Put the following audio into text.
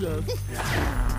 maravilhoso.